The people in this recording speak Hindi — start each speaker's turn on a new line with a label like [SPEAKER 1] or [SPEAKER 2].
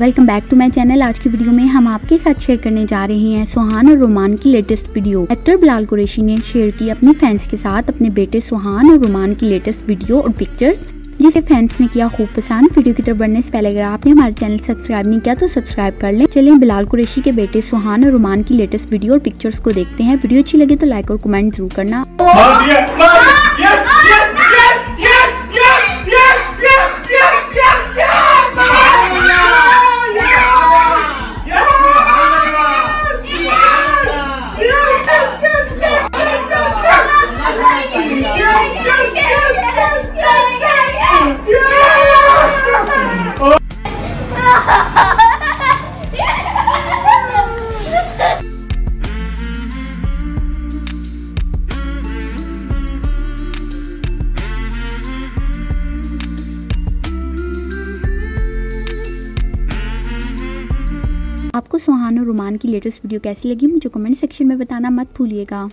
[SPEAKER 1] Welcome back to my channel आज की वीडियो में हम आपके साथ शेयर करने जा रहे हैं सुहान और रोमान की latest video actor Bilal Qureshi ने शेयर की अपने फैंस के साथ अपने बेटे सुहान और रोमान की लेटेस्ट वीडियो और पिक्चर्स जिसे फैंस ने किया खूब पसंद. वीडियो की तरफ़ बढ़ने से पहले अगर आपने हमारे चैनल सब्सक्राइब नहीं किया तो सब्सक्राइब कर लें. चलें बिलाल कुरेशी के बेटे सुहान और रोमान की लेटेस्ट वीडियो और पिक्चर्स को देखते हैं. वीडियो अच्छी लगे तो लाइक और कमेंट ज़रूर करना. आपको सुहानो रोमान की लेटेस्ट वीडियो कैसी लगी, मुझे कमेंट सेक्शन में बताना मत भूलिएगा।